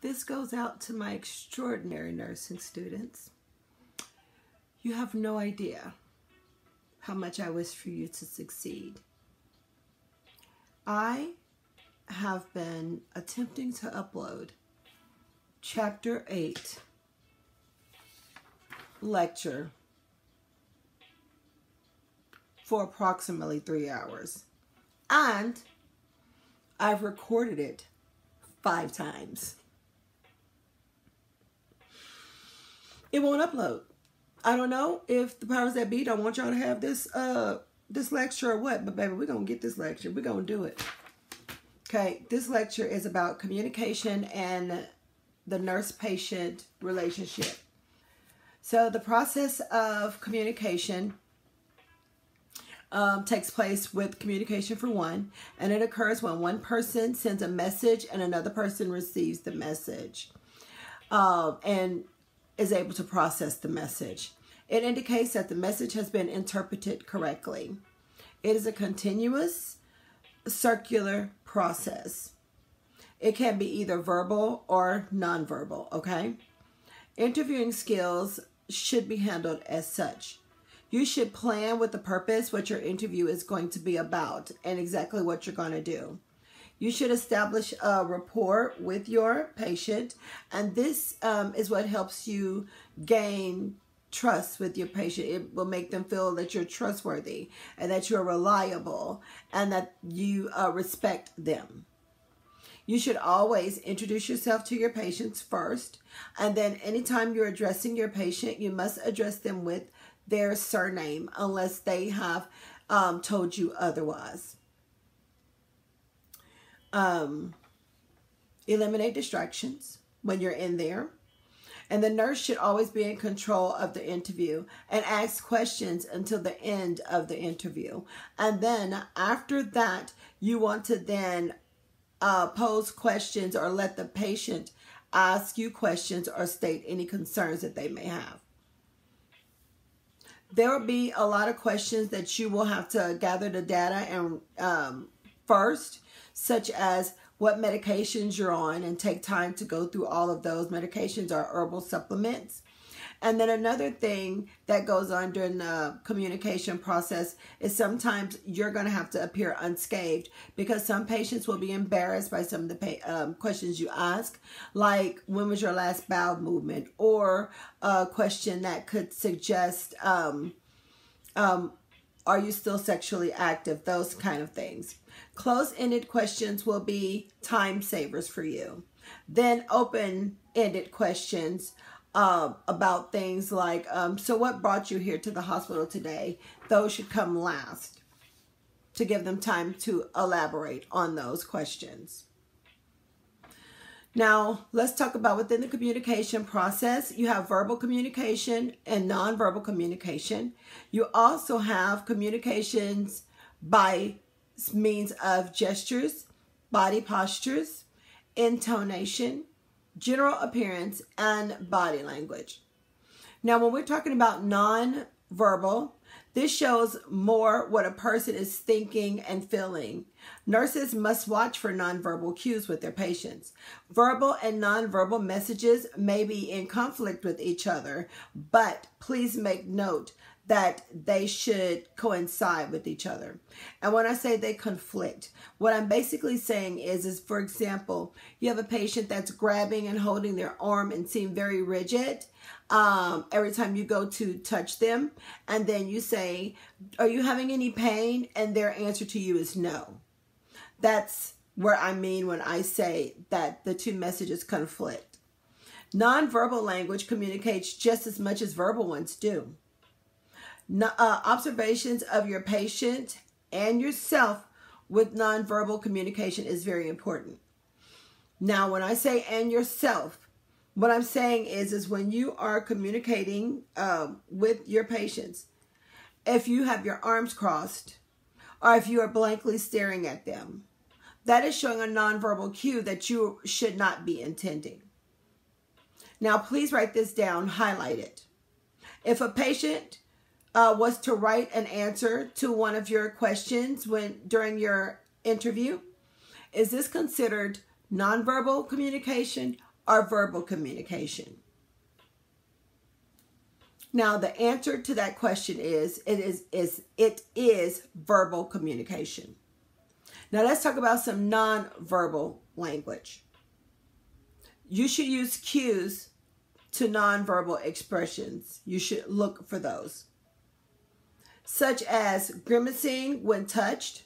This goes out to my extraordinary nursing students. You have no idea how much I wish for you to succeed. I have been attempting to upload chapter 8 lecture for approximately three hours. And I've recorded it five times. It won't upload. I don't know if the powers that be don't want y'all to have this uh this lecture or what, but baby, we're gonna get this lecture. We're gonna do it. Okay, this lecture is about communication and the nurse-patient relationship. So the process of communication um, takes place with communication for one, and it occurs when one person sends a message and another person receives the message um, and is able to process the message. It indicates that the message has been interpreted correctly. It is a continuous circular process. It can be either verbal or nonverbal, okay? Interviewing skills should be handled as such. You should plan with the purpose what your interview is going to be about and exactly what you're going to do. You should establish a rapport with your patient, and this um, is what helps you gain trust with your patient. It will make them feel that you're trustworthy and that you're reliable and that you uh, respect them. You should always introduce yourself to your patients first, and then anytime you're addressing your patient, you must address them with their surname unless they have um, told you otherwise. Um, eliminate distractions when you're in there. And the nurse should always be in control of the interview and ask questions until the end of the interview. And then after that, you want to then uh, pose questions or let the patient ask you questions or state any concerns that they may have there will be a lot of questions that you will have to gather the data and um, first, such as what medications you're on and take time to go through all of those medications or herbal supplements. And then another thing that goes on during the communication process is sometimes you're going to have to appear unscathed because some patients will be embarrassed by some of the um, questions you ask, like when was your last bowel movement, or a question that could suggest, um, um, are you still sexually active? Those kind of things. Close-ended questions will be time savers for you. Then open-ended questions uh, about things like, um, so what brought you here to the hospital today? Those should come last to give them time to elaborate on those questions. Now, let's talk about within the communication process. You have verbal communication and nonverbal communication. You also have communications by means of gestures, body postures, intonation, general appearance, and body language. Now, when we're talking about non-verbal, this shows more what a person is thinking and feeling. Nurses must watch for nonverbal cues with their patients. Verbal and nonverbal messages may be in conflict with each other, but please make note that they should coincide with each other. And when I say they conflict, what I'm basically saying is, is for example, you have a patient that's grabbing and holding their arm and seem very rigid um, every time you go to touch them. And then you say, are you having any pain? And their answer to you is no. That's where I mean when I say that the two messages conflict. Nonverbal language communicates just as much as verbal ones do uh, observations of your patient and yourself with nonverbal communication is very important. Now, when I say and yourself, what I'm saying is, is when you are communicating um, with your patients, if you have your arms crossed or if you are blankly staring at them, that is showing a nonverbal cue that you should not be intending. Now, please write this down, highlight it. If a patient uh, was to write an answer to one of your questions when during your interview. Is this considered nonverbal communication or verbal communication? Now, the answer to that question is it is is it is verbal communication. Now, let's talk about some non-verbal language. You should use cues to nonverbal expressions. You should look for those, such as grimacing when touched,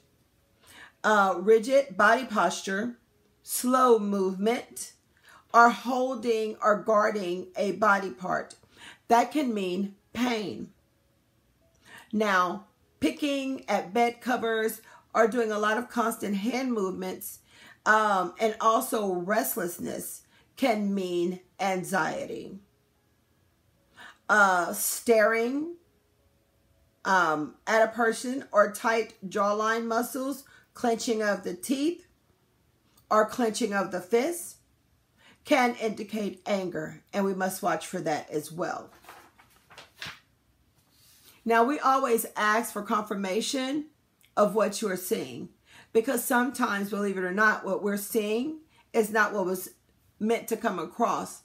uh, rigid body posture, slow movement, or holding or guarding a body part that can mean pain. Now, picking at bed covers or doing a lot of constant hand movements um, and also restlessness can mean anxiety. Uh, staring um, at a person or tight jawline muscles, clenching of the teeth or clenching of the fists can indicate anger, and we must watch for that as well. Now, we always ask for confirmation of what you are seeing because sometimes, believe it or not, what we're seeing is not what was meant to come across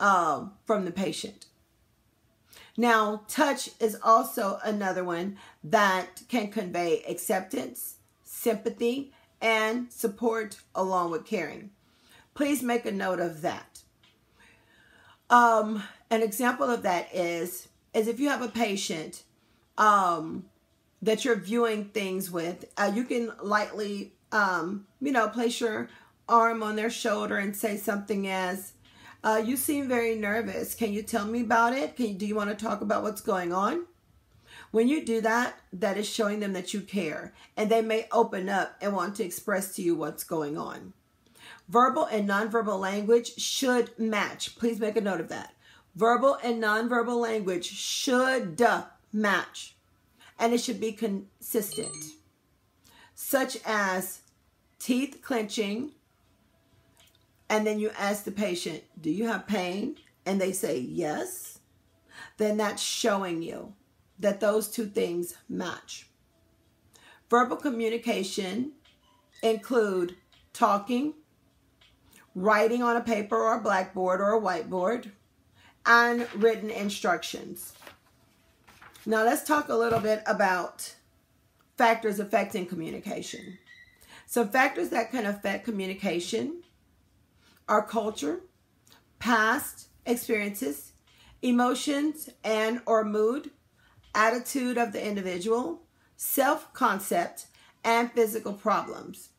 um, from the patient. Now, touch is also another one that can convey acceptance, sympathy, and support along with caring. Please make a note of that. Um, an example of that is, is if you have a patient um, that you're viewing things with, uh, you can lightly, um, you know, place your arm on their shoulder and say something as, uh, you seem very nervous. Can you tell me about it? Can you, do you want to talk about what's going on? When you do that, that is showing them that you care and they may open up and want to express to you what's going on. Verbal and nonverbal language should match. Please make a note of that. Verbal and nonverbal language should match and it should be consistent, such as teeth clenching, and then you ask the patient, Do you have pain? And they say yes, then that's showing you that those two things match. Verbal communication include talking, writing on a paper or a blackboard or a whiteboard, and written instructions. Now let's talk a little bit about factors affecting communication. Some factors that can affect communication are culture, past experiences, emotions and or mood, attitude of the individual, self-concept, and physical problems.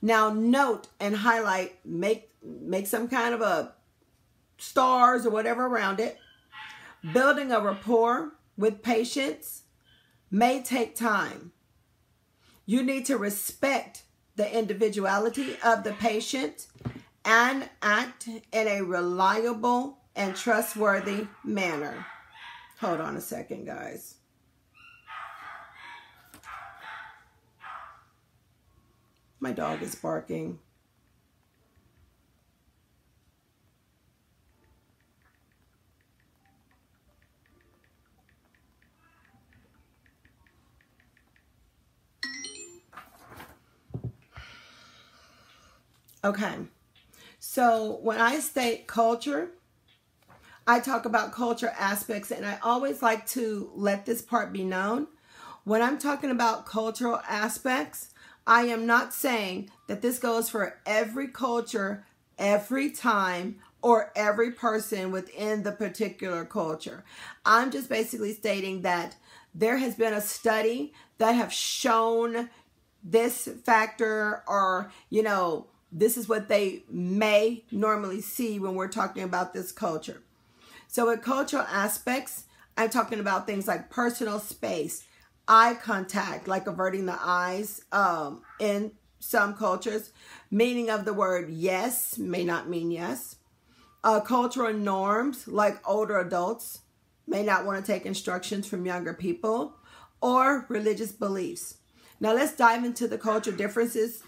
Now note and highlight, make, make some kind of a stars or whatever around it. Building a rapport with patients may take time. You need to respect the individuality of the patient and act in a reliable and trustworthy manner. Hold on a second, guys. My dog is barking. Okay, so when I state culture, I talk about culture aspects, and I always like to let this part be known. When I'm talking about cultural aspects, I am not saying that this goes for every culture, every time, or every person within the particular culture. I'm just basically stating that there has been a study that have shown this factor or, you know, this is what they may normally see when we're talking about this culture. So with cultural aspects, I'm talking about things like personal space, eye contact, like averting the eyes um, in some cultures. Meaning of the word yes may not mean yes. Uh, cultural norms, like older adults may not want to take instructions from younger people. Or religious beliefs. Now let's dive into the cultural differences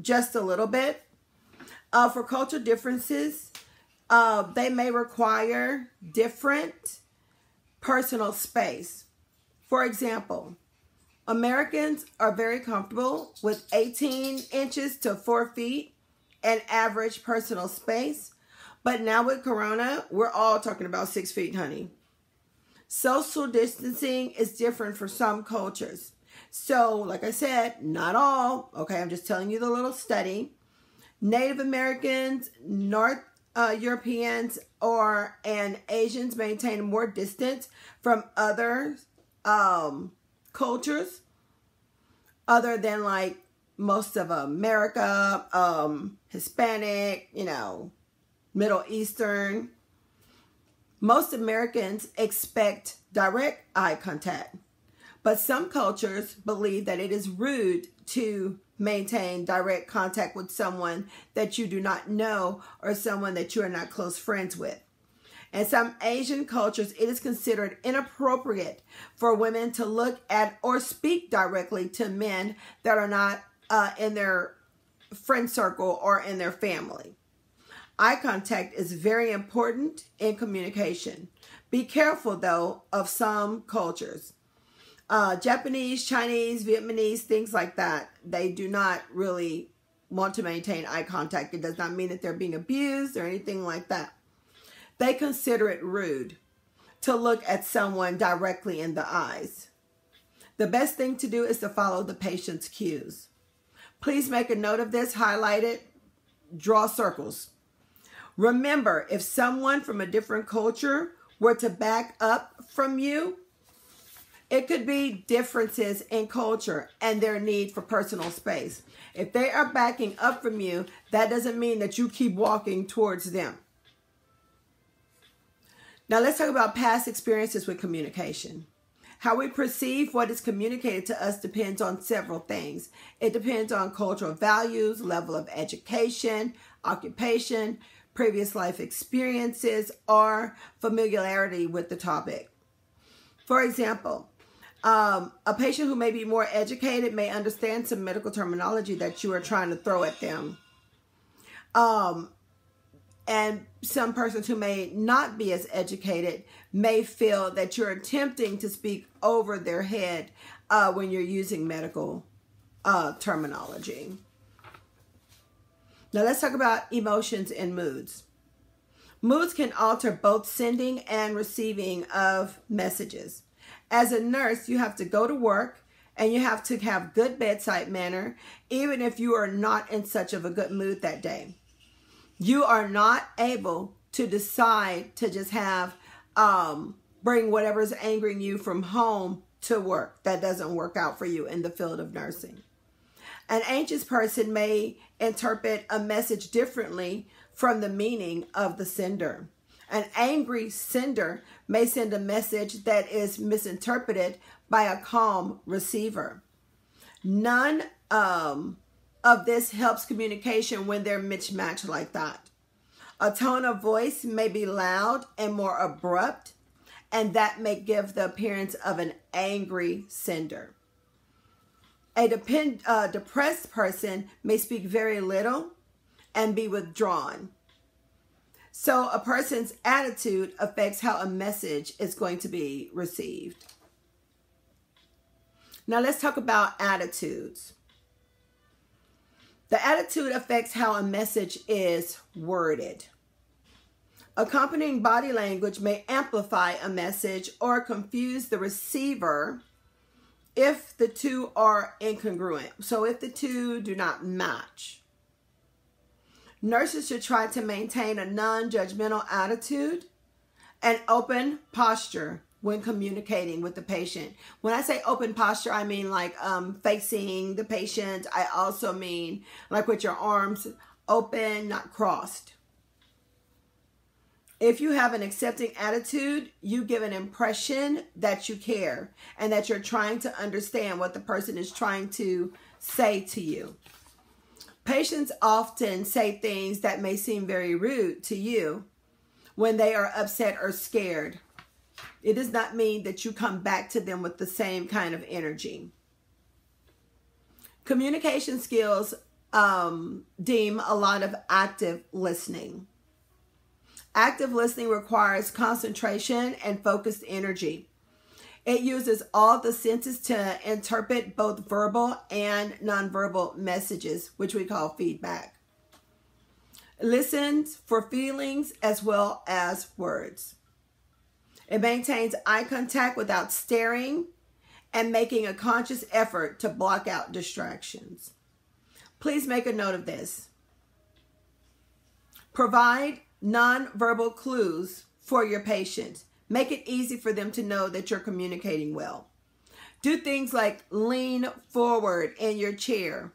just a little bit. Uh, for cultural differences, uh, they may require different personal space. For example, Americans are very comfortable with 18 inches to 4 feet an average personal space, But now with Corona, we're all talking about six feet, honey. Social distancing is different for some cultures. So, like I said, not all. Okay, I'm just telling you the little study. Native Americans, North uh, Europeans, or and Asians maintain more distance from other um, cultures, other than like most of America, um, Hispanic, you know, Middle Eastern. Most Americans expect direct eye contact, but some cultures believe that it is rude to maintain direct contact with someone that you do not know or someone that you are not close friends with. In some Asian cultures, it is considered inappropriate for women to look at or speak directly to men that are not uh, in their friend circle or in their family. Eye contact is very important in communication. Be careful, though, of some cultures. Uh, Japanese, Chinese, Vietnamese, things like that, they do not really want to maintain eye contact. It does not mean that they're being abused or anything like that. They consider it rude to look at someone directly in the eyes. The best thing to do is to follow the patient's cues. Please make a note of this, highlight it, draw circles. Remember, if someone from a different culture were to back up from you, it could be differences in culture and their need for personal space. If they are backing up from you, that doesn't mean that you keep walking towards them. Now let's talk about past experiences with communication. How we perceive what is communicated to us depends on several things. It depends on cultural values, level of education, occupation, previous life experiences, or familiarity with the topic. For example, um, a patient who may be more educated may understand some medical terminology that you are trying to throw at them. Um, and some persons who may not be as educated may feel that you're attempting to speak over their head uh, when you're using medical uh, terminology. Now let's talk about emotions and moods. Moods can alter both sending and receiving of messages. As a nurse, you have to go to work and you have to have good bedside manner, even if you are not in such of a good mood that day. You are not able to decide to just have, um, bring whatever's angering you from home to work. That doesn't work out for you in the field of nursing. An anxious person may interpret a message differently from the meaning of the sender. An angry sender may send a message that is misinterpreted by a calm receiver. None um, of this helps communication when they're mismatched like that. A tone of voice may be loud and more abrupt, and that may give the appearance of an angry sender. A depend, uh, depressed person may speak very little and be withdrawn. So a person's attitude affects how a message is going to be received. Now let's talk about attitudes. The attitude affects how a message is worded. Accompanying body language may amplify a message or confuse the receiver if the two are incongruent. So if the two do not match. Nurses should try to maintain a non-judgmental attitude and open posture when communicating with the patient. When I say open posture, I mean like um, facing the patient. I also mean like with your arms open, not crossed. If you have an accepting attitude, you give an impression that you care and that you're trying to understand what the person is trying to say to you. Patients often say things that may seem very rude to you when they are upset or scared. It does not mean that you come back to them with the same kind of energy. Communication skills um, deem a lot of active listening. Active listening requires concentration and focused energy. It uses all the senses to interpret both verbal and nonverbal messages, which we call feedback. listens for feelings as well as words. It maintains eye contact without staring and making a conscious effort to block out distractions. Please make a note of this. Provide nonverbal clues for your patient. Make it easy for them to know that you're communicating well. Do things like lean forward in your chair,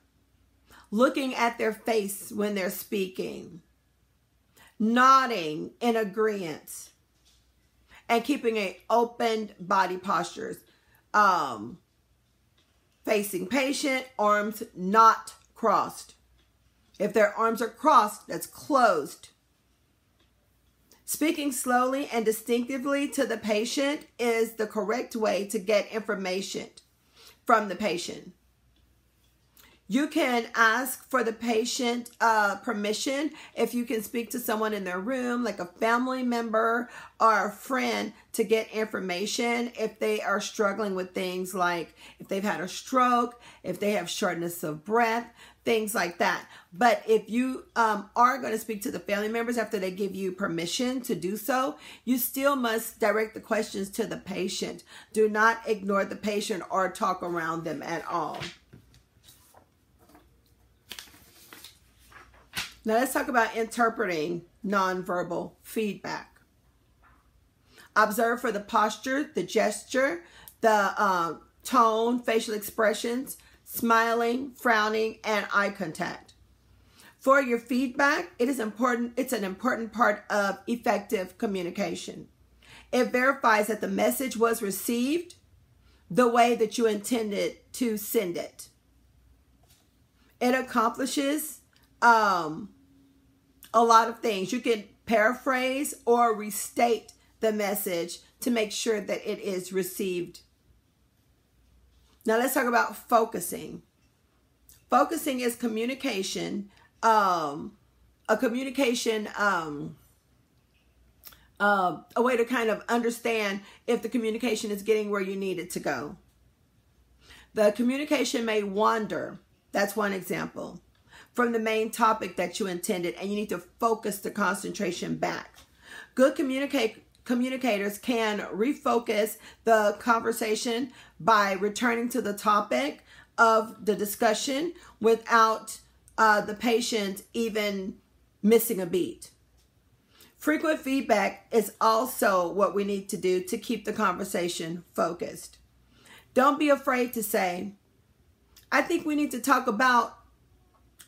looking at their face when they're speaking, nodding in agreement, and keeping a open body postures. Um, facing patient, arms not crossed. If their arms are crossed, that's closed. Speaking slowly and distinctively to the patient is the correct way to get information from the patient. You can ask for the patient uh, permission if you can speak to someone in their room, like a family member or a friend, to get information if they are struggling with things like if they've had a stroke, if they have shortness of breath, things like that. But if you um, are going to speak to the family members after they give you permission to do so, you still must direct the questions to the patient. Do not ignore the patient or talk around them at all. Now let's talk about interpreting nonverbal feedback. Observe for the posture, the gesture, the uh, tone, facial expressions, smiling, frowning, and eye contact. For your feedback, it is important, it's an important part of effective communication. It verifies that the message was received the way that you intended to send it. It accomplishes um, a lot of things. You can paraphrase or restate the message to make sure that it is received. Now let's talk about focusing. Focusing is communication, um, a communication, um, uh, a way to kind of understand if the communication is getting where you need it to go. The communication may wander. That's one example from the main topic that you intended and you need to focus the concentration back. Good communicate communicators can refocus the conversation by returning to the topic of the discussion without uh, the patient even missing a beat. Frequent feedback is also what we need to do to keep the conversation focused. Don't be afraid to say, I think we need to talk about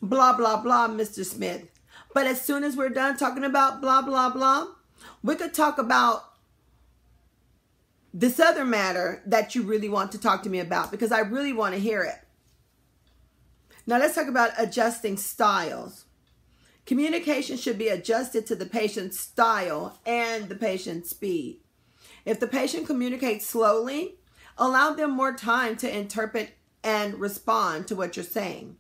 blah, blah, blah, Mr. Smith. But as soon as we're done talking about blah, blah, blah, we could talk about this other matter that you really want to talk to me about because I really want to hear it. Now let's talk about adjusting styles. Communication should be adjusted to the patient's style and the patient's speed. If the patient communicates slowly, allow them more time to interpret and respond to what you're saying.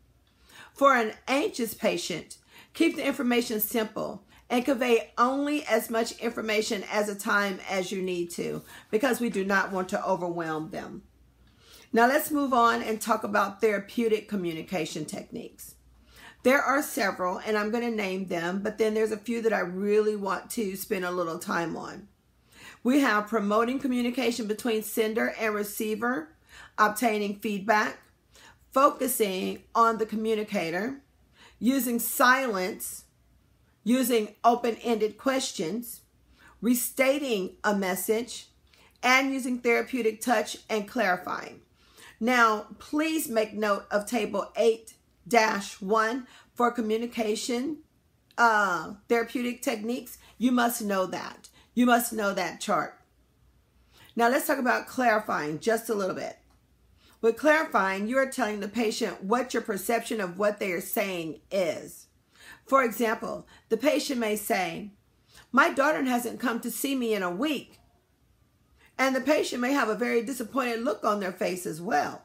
For an anxious patient, keep the information simple and convey only as much information as a time as you need to because we do not want to overwhelm them. Now let's move on and talk about therapeutic communication techniques. There are several and I'm going to name them, but then there's a few that I really want to spend a little time on. We have promoting communication between sender and receiver, obtaining feedback, focusing on the communicator, using silence, using open-ended questions, restating a message, and using therapeutic touch and clarifying. Now, please make note of table 8-1 for communication uh, therapeutic techniques. You must know that. You must know that chart. Now, let's talk about clarifying just a little bit. With clarifying, you are telling the patient what your perception of what they are saying is. For example, the patient may say, My daughter hasn't come to see me in a week. And the patient may have a very disappointed look on their face as well.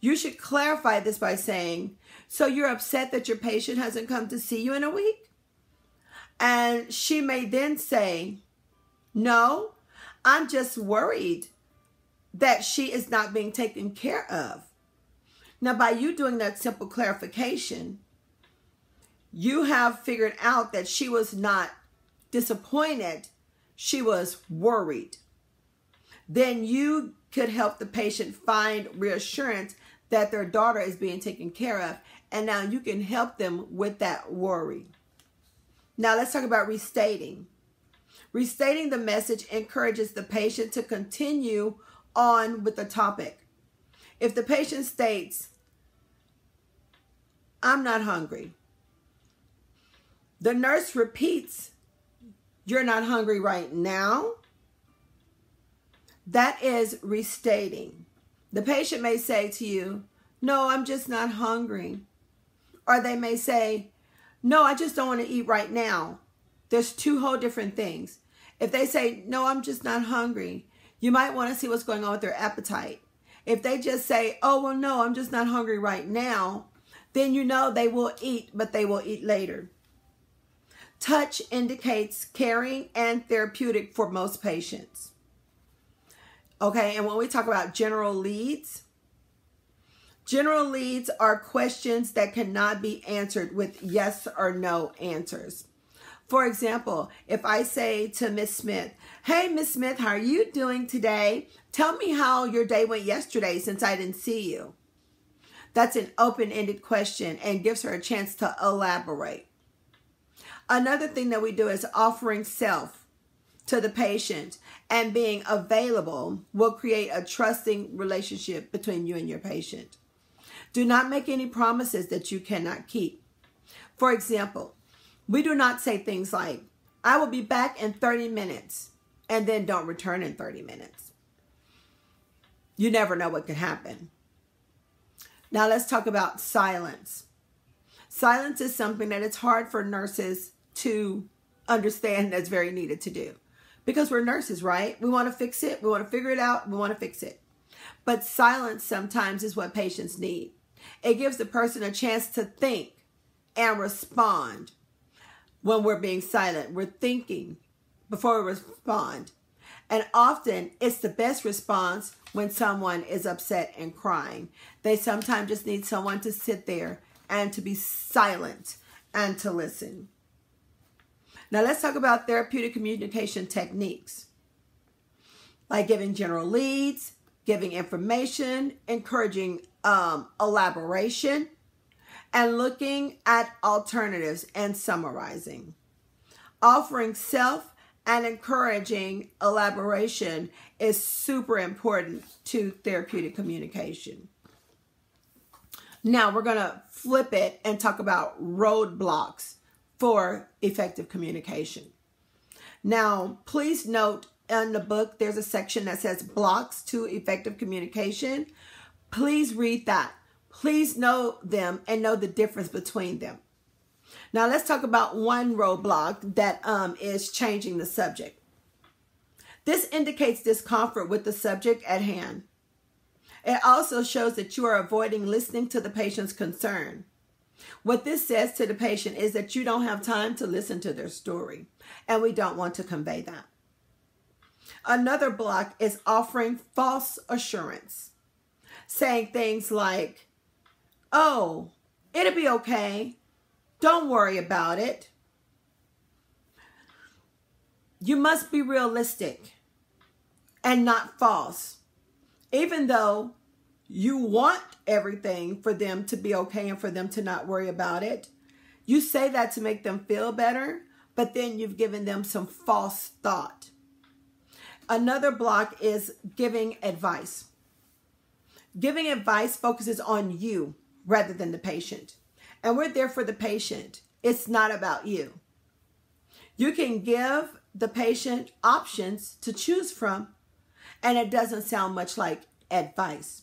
You should clarify this by saying, So you're upset that your patient hasn't come to see you in a week? And she may then say, No, I'm just worried that she is not being taken care of. Now, by you doing that simple clarification, you have figured out that she was not disappointed, she was worried. Then you could help the patient find reassurance that their daughter is being taken care of. And now you can help them with that worry. Now let's talk about restating. Restating the message encourages the patient to continue on with the topic. If the patient states, I'm not hungry, the nurse repeats, You're not hungry right now. That is restating. The patient may say to you, No, I'm just not hungry. Or they may say, No, I just don't want to eat right now. There's two whole different things. If they say, No, I'm just not hungry, you might want to see what's going on with their appetite. If they just say, Oh, well, no, I'm just not hungry right now, then you know they will eat, but they will eat later. Touch indicates caring and therapeutic for most patients. Okay, and when we talk about general leads, general leads are questions that cannot be answered with yes or no answers. For example, if I say to Miss Smith, Hey, Miss Smith, how are you doing today? Tell me how your day went yesterday since I didn't see you. That's an open ended question and gives her a chance to elaborate. Another thing that we do is offering self to the patient and being available will create a trusting relationship between you and your patient. Do not make any promises that you cannot keep. For example, we do not say things like, I will be back in 30 minutes, and then don't return in 30 minutes. You never know what could happen. Now let's talk about silence. Silence is something that it's hard for nurses to understand that's very needed to do because we're nurses, right? We want to fix it. We want to figure it out. We want to fix it. But silence sometimes is what patients need. It gives the person a chance to think and respond when we're being silent. We're thinking before we respond. And often it's the best response when someone is upset and crying. They sometimes just need someone to sit there and to be silent and to listen. Now let's talk about therapeutic communication techniques like giving general leads, giving information, encouraging um, elaboration, and looking at alternatives and summarizing. Offering self and encouraging elaboration is super important to therapeutic communication. Now we're going to flip it and talk about roadblocks for effective communication. Now, please note in the book, there's a section that says blocks to effective communication. Please read that. Please know them and know the difference between them. Now, let's talk about one roadblock that um, is changing the subject. This indicates discomfort with the subject at hand. It also shows that you are avoiding listening to the patient's concern. What this says to the patient is that you don't have time to listen to their story, and we don't want to convey that. Another block is offering false assurance, saying things like, Oh, it'll be okay. Don't worry about it. You must be realistic and not false. Even though you want everything for them to be okay and for them to not worry about it. You say that to make them feel better, but then you've given them some false thought. Another block is giving advice. Giving advice focuses on you rather than the patient. And we're there for the patient. It's not about you. You can give the patient options to choose from, and it doesn't sound much like advice.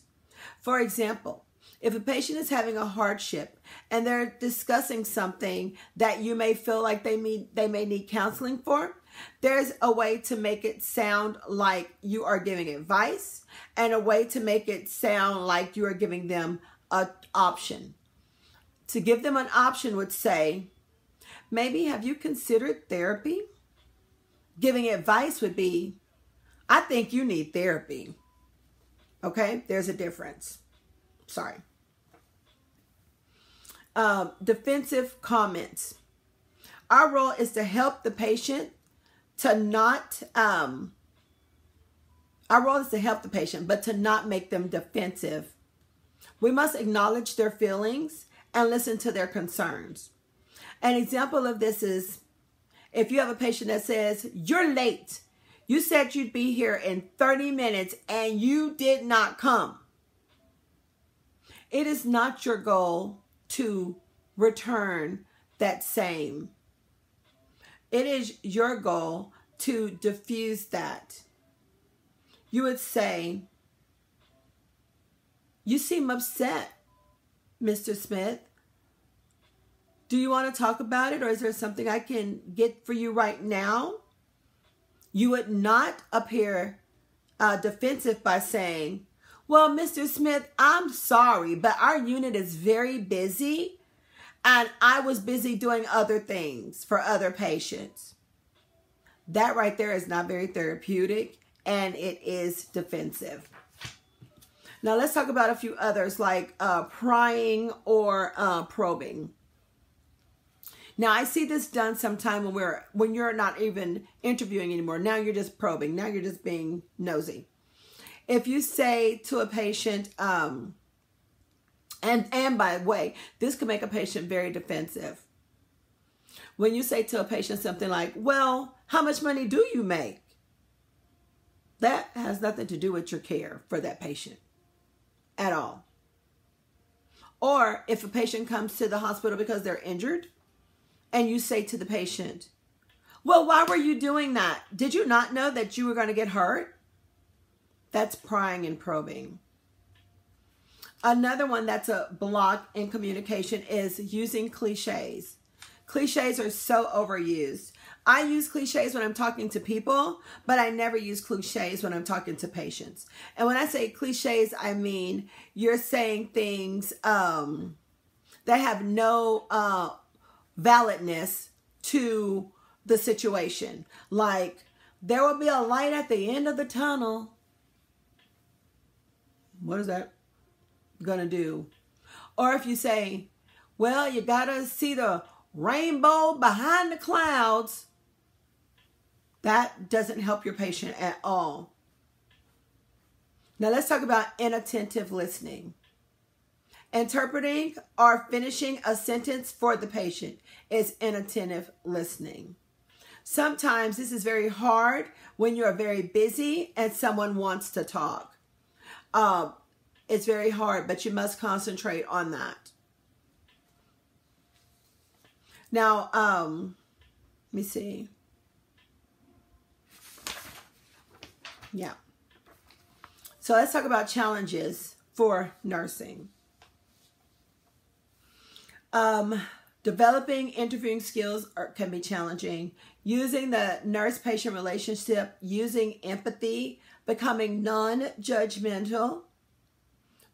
For example, if a patient is having a hardship and they're discussing something that you may feel like they need they may need counseling for, there's a way to make it sound like you are giving advice and a way to make it sound like you are giving them an option. To give them an option would say, maybe have you considered therapy? Giving advice would be, I think you need therapy. Okay, there's a difference. Sorry. Um, defensive comments. Our role is to help the patient to not, um, our role is to help the patient, but to not make them defensive. We must acknowledge their feelings and listen to their concerns. An example of this is if you have a patient that says, You're late. You said you'd be here in 30 minutes and you did not come. It is not your goal to return that same. It is your goal to diffuse that. You would say, You seem upset, Mr. Smith. Do you want to talk about it or is there something I can get for you right now? You would not appear uh, defensive by saying, Well, Mr. Smith, I'm sorry, but our unit is very busy and I was busy doing other things for other patients. That right there is not very therapeutic and it is defensive. Now let's talk about a few others like uh, prying or uh, probing. Now I see this done sometime when we're when you're not even interviewing anymore. Now you're just probing. Now you're just being nosy. If you say to a patient, um, and and by the way, this can make a patient very defensive. When you say to a patient something like, "Well, how much money do you make?" That has nothing to do with your care for that patient at all. Or if a patient comes to the hospital because they're injured, and you say to the patient, Well, why were you doing that? Did you not know that you were going to get hurt? That's prying and probing. Another one that's a block in communication is using cliches. Cliches are so overused. I use cliches when I'm talking to people, but I never use cliches when I'm talking to patients. And when I say cliches, I mean you're saying things um, that have no uh, validness to the situation. Like, there will be a light at the end of the tunnel. What is that going to do? Or if you say, well, you got to see the rainbow behind the clouds, that doesn't help your patient at all. Now, let's talk about inattentive listening. Interpreting or finishing a sentence for the patient is inattentive listening. Sometimes this is very hard when you're very busy and someone wants to talk. Um, it's very hard, but you must concentrate on that. Now, um, let me see. Yeah. So let's talk about challenges for nursing. Um, developing interviewing skills are, can be challenging. Using the nurse patient relationship, using empathy, becoming non judgmental,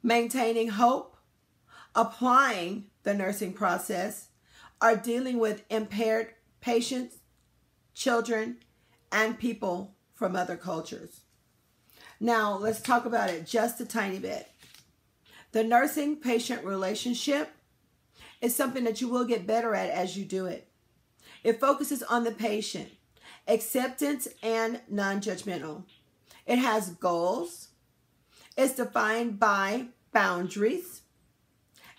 maintaining hope, applying the nursing process, are dealing with impaired patients, children, and people from other cultures. Now, let's talk about it just a tiny bit. The nursing patient relationship is something that you will get better at as you do it. It focuses on the patient, acceptance, and non judgmental. It has goals, it's defined by boundaries,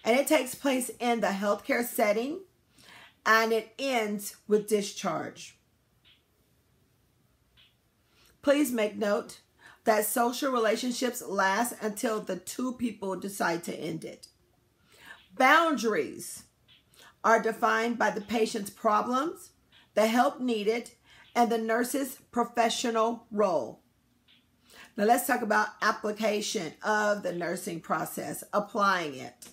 and it takes place in the healthcare setting, and it ends with discharge. Please make note that social relationships last until the two people decide to end it. Boundaries are defined by the patient's problems, the help needed, and the nurse's professional role. Now let's talk about application of the nursing process, applying it.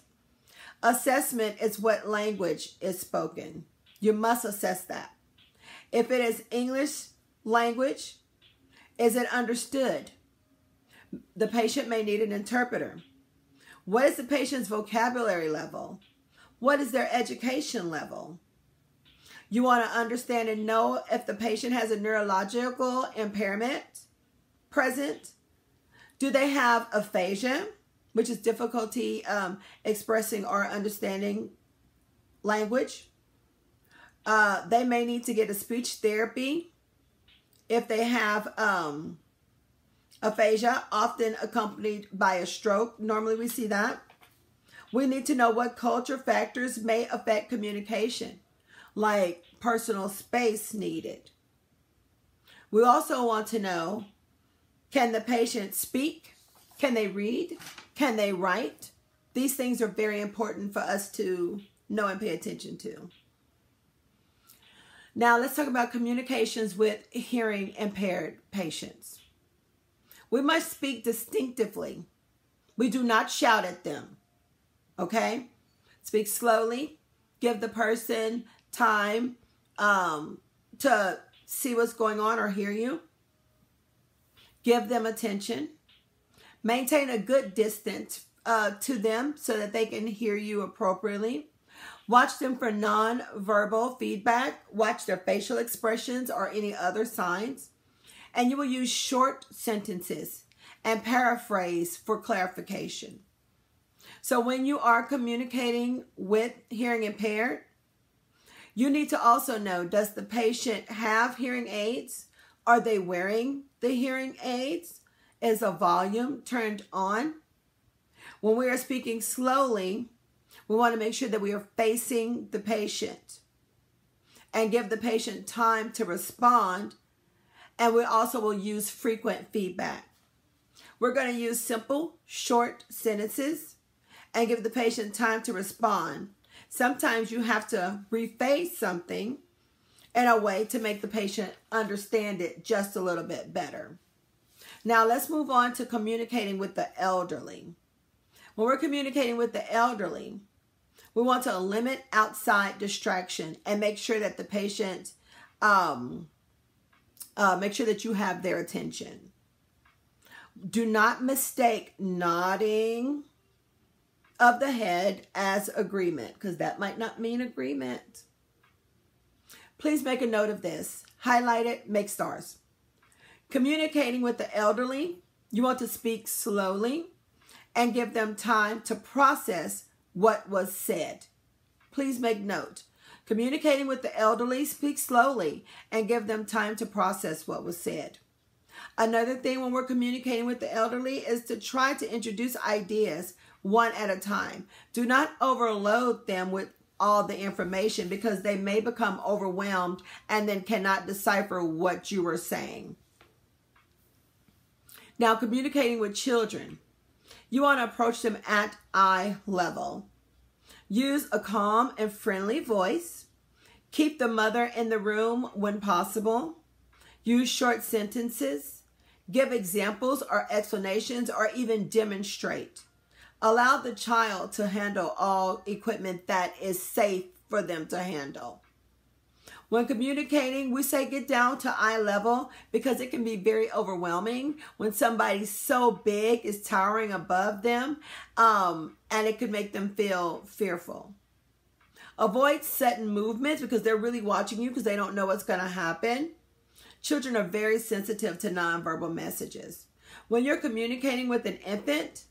Assessment is what language is spoken. You must assess that. If it is English language, is it understood? The patient may need an interpreter. What is the patient's vocabulary level? What is their education level? You want to understand and know if the patient has a neurological impairment present. Do they have aphasia, which is difficulty um, expressing or understanding language. Uh, they may need to get a speech therapy if they have um, aphasia, often accompanied by a stroke. Normally, we see that. We need to know what culture factors may affect communication, like personal space needed. We also want to know can the patient speak? Can they read? Can they write? These things are very important for us to know and pay attention to. Now, let's talk about communications with hearing impaired patients. We must speak distinctively. We do not shout at them. Okay? Speak slowly. Give the person time um, to see what's going on or hear you. Give them attention. Maintain a good distance uh, to them so that they can hear you appropriately. Watch them for non-verbal feedback. Watch their facial expressions or any other signs. And you will use short sentences and paraphrase for clarification. So when you are communicating with hearing impaired, you need to also know, does the patient have hearing aids? Are they wearing the hearing aids? Is a volume turned on? When we are speaking slowly, we want to make sure that we are facing the patient and give the patient time to respond. And we also will use frequent feedback. We're going to use simple, short sentences and give the patient time to respond. Sometimes you have to rephrase something in a way to make the patient understand it just a little bit better. Now let's move on to communicating with the elderly. When we're communicating with the elderly, we want to limit outside distraction and make sure that the patient, um, uh, make sure that you have their attention. Do not mistake nodding of the head as agreement because that might not mean agreement. Please make a note of this. Highlight it, make stars. Communicating with the elderly, you want to speak slowly and give them time to process what was said. Please make note. Communicating with the elderly, speak slowly and give them time to process what was said. Another thing when we're communicating with the elderly is to try to introduce ideas one at a time. Do not overload them with all the information because they may become overwhelmed and then cannot decipher what you are saying. Now, communicating with children. You want to approach them at eye level. Use a calm and friendly voice. Keep the mother in the room when possible. Use short sentences. Give examples or explanations or even demonstrate. Allow the child to handle all equipment that is safe for them to handle. When communicating, we say get down to eye level because it can be very overwhelming when somebody so big is towering above them um, and it could make them feel fearful. Avoid sudden movements because they're really watching you because they don't know what's going to happen. Children are very sensitive to nonverbal messages. When you're communicating with an infant,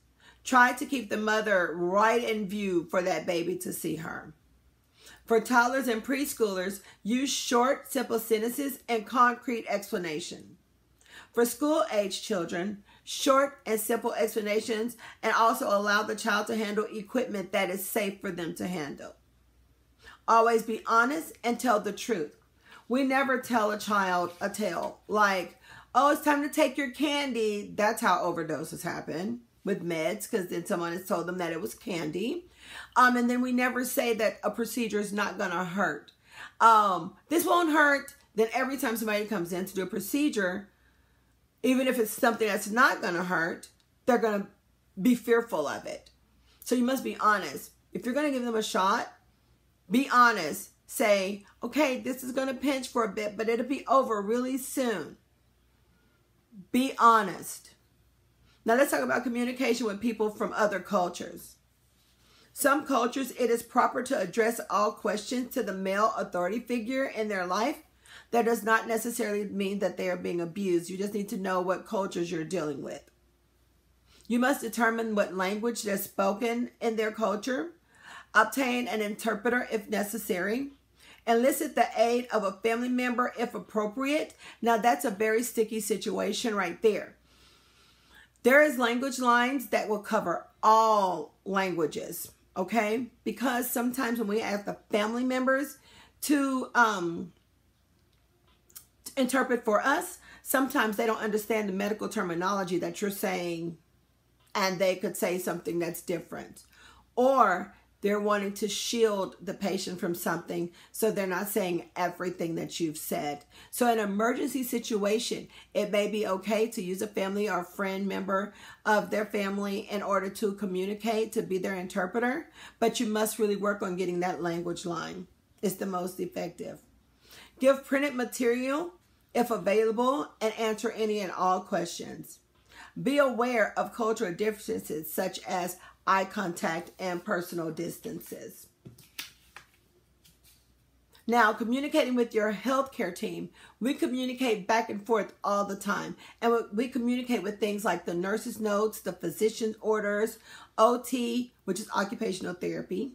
try to keep the mother right in view for that baby to see her. For toddlers and preschoolers, use short, simple sentences and concrete explanation. For school age children, short and simple explanations and also allow the child to handle equipment that is safe for them to handle. Always be honest and tell the truth. We never tell a child a tale like, oh, it's time to take your candy. That's how overdoses happen with meds because then someone has told them that it was candy. Um, and then we never say that a procedure is not going to hurt. Um, this won't hurt. Then every time somebody comes in to do a procedure, even if it's something that's not going to hurt, they're going to be fearful of it. So you must be honest. If you're going to give them a shot, be honest. Say, okay, this is going to pinch for a bit, but it'll be over really soon. Be honest. Now let's talk about communication with people from other cultures. Some cultures, it is proper to address all questions to the male authority figure in their life. That does not necessarily mean that they are being abused. You just need to know what cultures you're dealing with. You must determine what language they're spoken in their culture. Obtain an interpreter if necessary. Enlist the aid of a family member if appropriate. Now, that's a very sticky situation right there. There is language lines that will cover all languages, okay? Because sometimes when we ask the family members to um, interpret for us, sometimes they don't understand the medical terminology that you're saying and they could say something that's different. Or they're wanting to shield the patient from something, so they're not saying everything that you've said. So, in an emergency situation, it may be okay to use a family or friend member of their family in order to communicate, to be their interpreter, but you must really work on getting that language line. It's the most effective. Give printed material if available and answer any and all questions. Be aware of cultural differences such as eye contact, and personal distances. Now, communicating with your healthcare team, we communicate back and forth all the time. And we communicate with things like the nurse's notes, the physician's orders, OT, which is occupational therapy,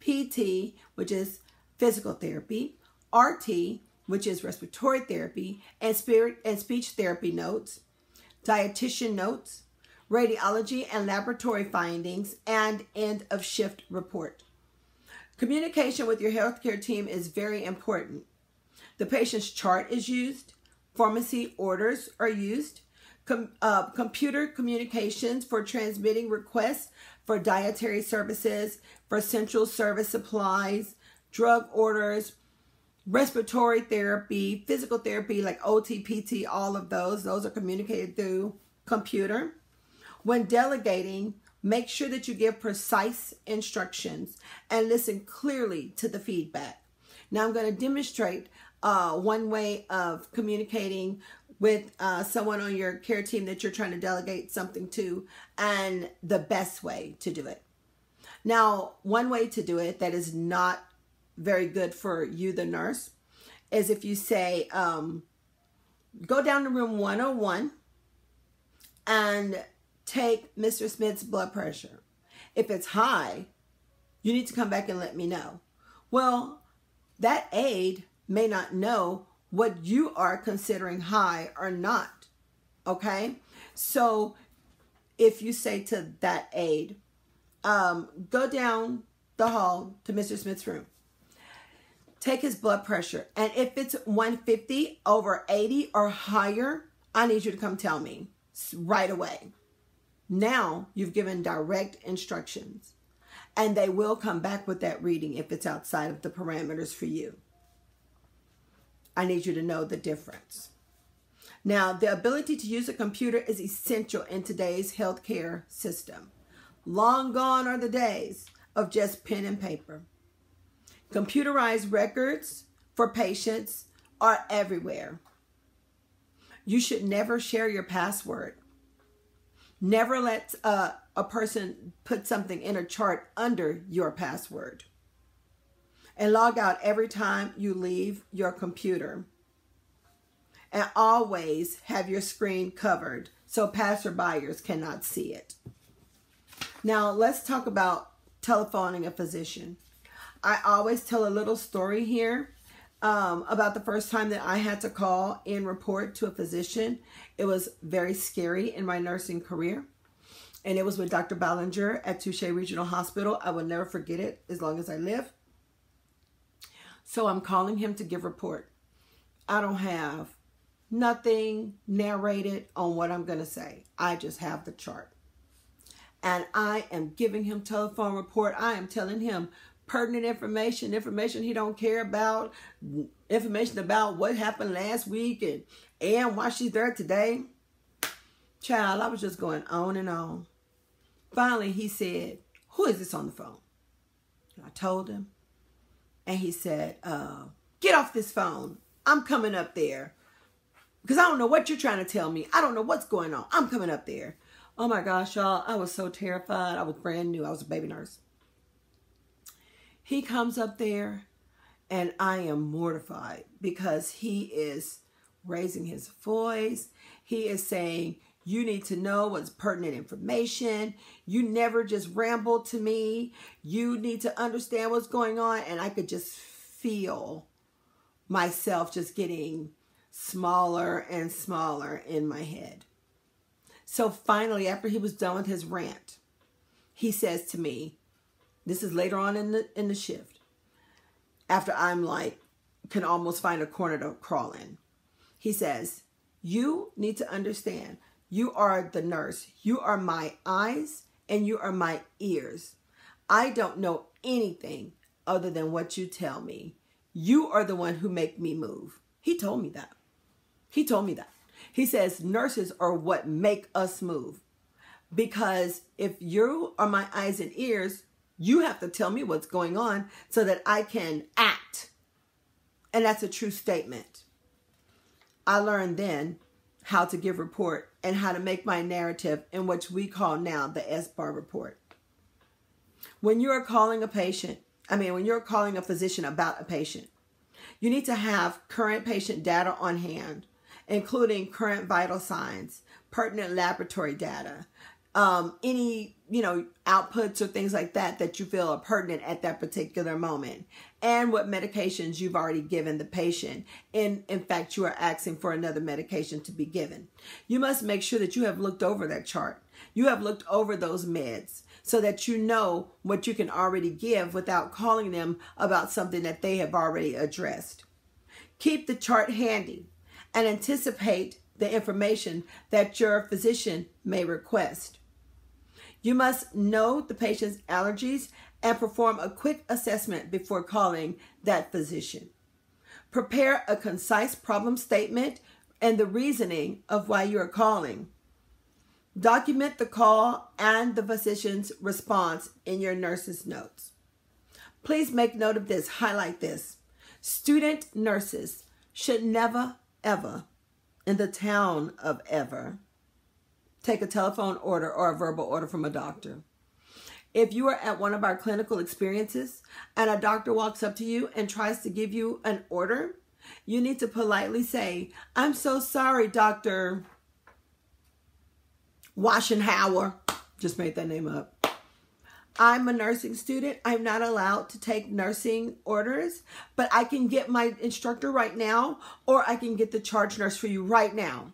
PT, which is physical therapy, RT, which is respiratory therapy, and spirit and speech therapy notes, dietitian notes, radiology and laboratory findings, and end of shift report. Communication with your healthcare team is very important. The patient's chart is used, pharmacy orders are used, Com uh, computer communications for transmitting requests for dietary services, for central service supplies, drug orders, respiratory therapy, physical therapy like OTPT, all of those, those are communicated through computer. When delegating, make sure that you give precise instructions and listen clearly to the feedback. Now I'm going to demonstrate uh, one way of communicating with uh, someone on your care team that you're trying to delegate something to and the best way to do it. Now, one way to do it that is not very good for you, the nurse, is if you say, um, go down to room 101 and take Mr. Smith's blood pressure. If it's high, you need to come back and let me know. Well, that aide may not know what you are considering high or not. Okay? So if you say to that aide, um, go down the hall to Mr. Smith's room, take his blood pressure, and if it's 150 over 80 or higher, I need you to come tell me right away. Now you've given direct instructions and they will come back with that reading if it's outside of the parameters for you. I need you to know the difference. Now, the ability to use a computer is essential in today's healthcare system. Long gone are the days of just pen and paper. Computerized records for patients are everywhere. You should never share your password Never let uh, a person put something in a chart under your password. And log out every time you leave your computer. And always have your screen covered so passerbyers cannot see it. Now, let's talk about telephoning a physician. I always tell a little story here um, about the first time that I had to call and report to a physician. It was very scary in my nursing career. And it was with Dr. Ballinger at Touche Regional Hospital. I will never forget it as long as I live. So I'm calling him to give report. I don't have nothing narrated on what I'm going to say. I just have the chart. And I am giving him telephone report. I am telling him pertinent information, information he don't care about, information about what happened last week and and why she's there today. Child, I was just going on and on. Finally, he said, who is this on the phone? And I told him. And he said, uh, get off this phone. I'm coming up there. Because I don't know what you're trying to tell me. I don't know what's going on. I'm coming up there. Oh my gosh, y'all. I was so terrified. I was brand new. I was a baby nurse. He comes up there and I am mortified because he is raising his voice. He is saying, You need to know what's pertinent information. You never just ramble to me. You need to understand what's going on. And I could just feel myself just getting smaller and smaller in my head. So finally, after he was done with his rant, he says to me, this is later on in the in the shift, after I'm like can almost find a corner to crawl in. He says, You need to understand, you are the nurse. You are my eyes and you are my ears. I don't know anything other than what you tell me. You are the one who make me move. He told me that. He told me that. He says nurses are what make us move. Because if you are my eyes and ears, you have to tell me what's going on so that I can act. And that's a true statement. I learned then how to give report and how to make my narrative in which we call now the SBAR report. When you are calling a patient, I mean, when you're calling a physician about a patient, you need to have current patient data on hand, including current vital signs, pertinent laboratory data, um, any you know outputs or things like that that you feel are pertinent at that particular moment and what medications you've already given the patient. And in fact you are asking for another medication to be given. You must make sure that you have looked over that chart. You have looked over those meds so that you know what you can already give without calling them about something that they have already addressed. Keep the chart handy and anticipate the information that your physician may request you must know the patient's allergies and perform a quick assessment before calling that physician. Prepare a concise problem statement and the reasoning of why you are calling. Document the call and the physician's response in your nurse's notes. Please make note of this, highlight this. Student nurses should never, ever, in the town of ever, take a telephone order or a verbal order from a doctor. If you are at one of our clinical experiences and a doctor walks up to you and tries to give you an order, you need to politely say, I'm so sorry, Dr. Washenhauer. Just made that name up. I'm a nursing student. I'm not allowed to take nursing orders, but I can get my instructor right now, or I can get the charge nurse for you right now.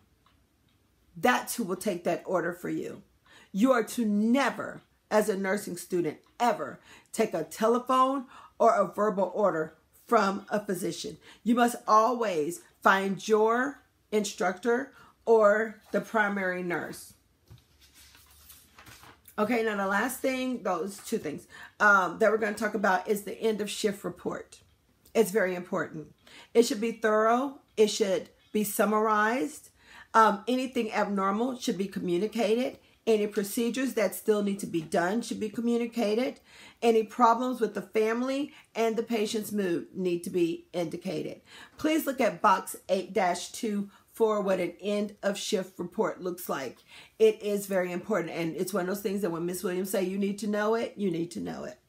That's who will take that order for you. You are to never, as a nursing student, ever take a telephone or a verbal order from a physician. You must always find your instructor or the primary nurse. Okay, now the last thing, those two things um, that we're going to talk about is the end of shift report. It's very important. It should be thorough. It should be summarized. Um, anything abnormal should be communicated. Any procedures that still need to be done should be communicated. Any problems with the family and the patient's mood need to be indicated. Please look at box 8-2 for what an end of shift report looks like. It is very important and it's one of those things that when Miss Williams say you need to know it, you need to know it.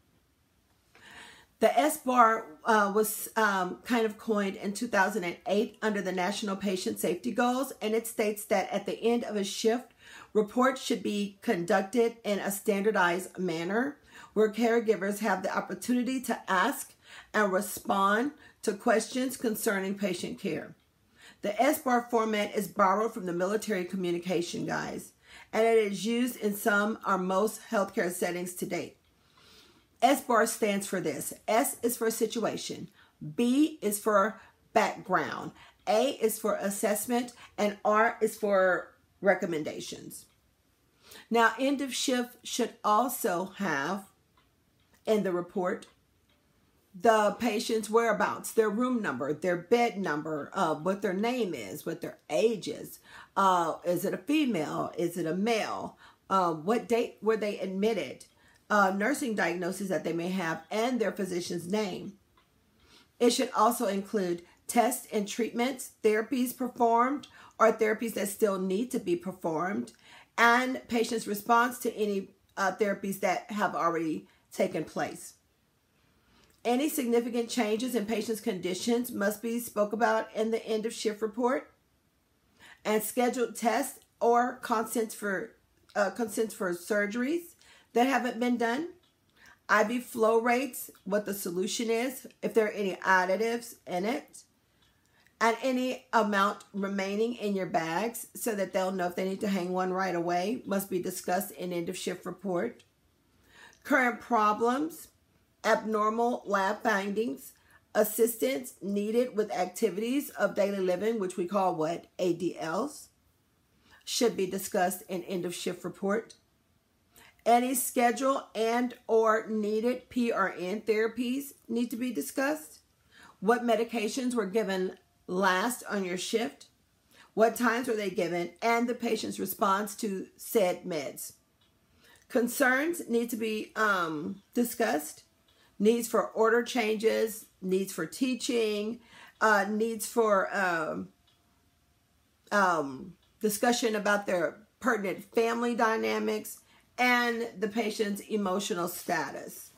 The SBAR uh, was um, kind of coined in 2008 under the National Patient Safety Goals, and it states that at the end of a shift, reports should be conducted in a standardized manner where caregivers have the opportunity to ask and respond to questions concerning patient care. The SBAR format is borrowed from the military communication guides, and it is used in some or most healthcare settings to date. SBAR stands for this. S is for situation. B is for background. A is for assessment. And R is for recommendations. Now, end of shift should also have in the report the patient's whereabouts, their room number, their bed number, uh, what their name is, what their age is. Uh, is it a female? Is it a male? Uh, what date were they admitted? Uh, nursing diagnosis that they may have and their physician's name. It should also include tests and treatments, therapies performed, or therapies that still need to be performed, and patient's response to any uh, therapies that have already taken place. Any significant changes in patient's conditions must be spoke about in the end of shift report. And scheduled tests or consents for uh, consents for surgeries that haven't been done. IV flow rates, what the solution is, if there are any additives in it, and any amount remaining in your bags so that they'll know if they need to hang one right away must be discussed in end of shift report. Current problems, abnormal lab findings, assistance needed with activities of daily living, which we call what? ADLs, should be discussed in end of shift report. Any schedule and or needed PRN therapies need to be discussed. What medications were given last on your shift? What times were they given? And the patient's response to said meds. Concerns need to be um, discussed. Needs for order changes, needs for teaching, uh, needs for um, um, discussion about their pertinent family dynamics, and the patient's emotional status.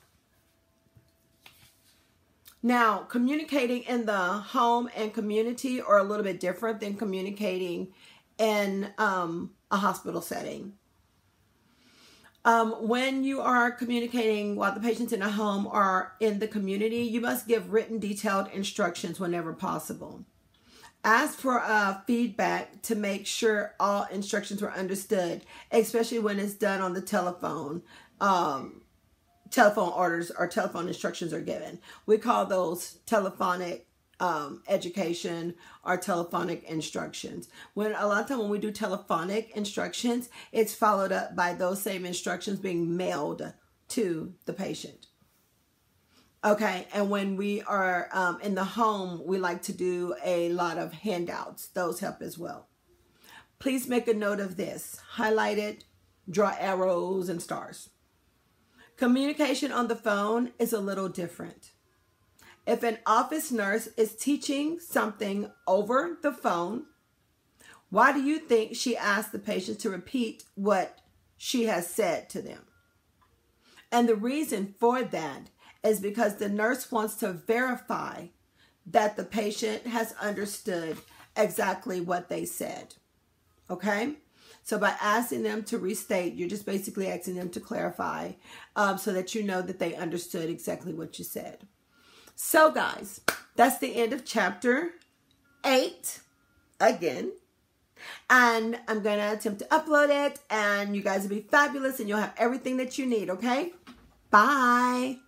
Now, communicating in the home and community are a little bit different than communicating in um, a hospital setting. Um, when you are communicating while the patient's in a home or in the community, you must give written detailed instructions whenever possible. Ask for uh, feedback to make sure all instructions were understood, especially when it's done on the telephone. Um, telephone orders or telephone instructions are given. We call those telephonic um, education or telephonic instructions. When a lot of time when we do telephonic instructions, it's followed up by those same instructions being mailed to the patient. Okay, and when we are um, in the home, we like to do a lot of handouts. Those help as well. Please make a note of this. Highlight it, draw arrows and stars. Communication on the phone is a little different. If an office nurse is teaching something over the phone, why do you think she asked the patient to repeat what she has said to them? And the reason for that is because the nurse wants to verify that the patient has understood exactly what they said. Okay? So by asking them to restate, you're just basically asking them to clarify um, so that you know that they understood exactly what you said. So guys, that's the end of chapter 8 again. And I'm going to attempt to upload it and you guys will be fabulous and you'll have everything that you need, okay? Bye.